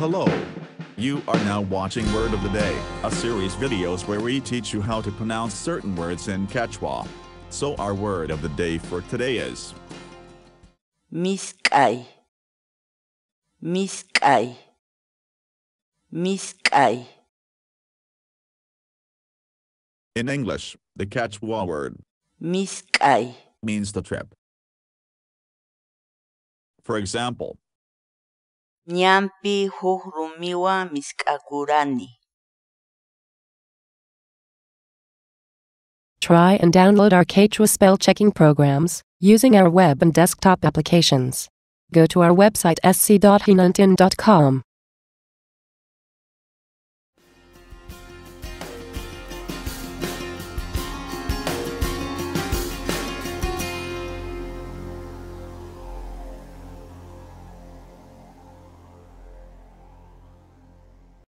Hello. You are now watching Word of the Day, a series videos where we teach you how to pronounce certain words in Quechua. So our word of the day for today is Mitk'ay. Mitk'ay. Mitk'ay. in English, the Quechua word Mitk'ay. means the trip. For example, Huhrumiwa miskakurani. Try and download our Quechua spell checking programs using our web and desktop applications. Go to our website sc.hinantin.com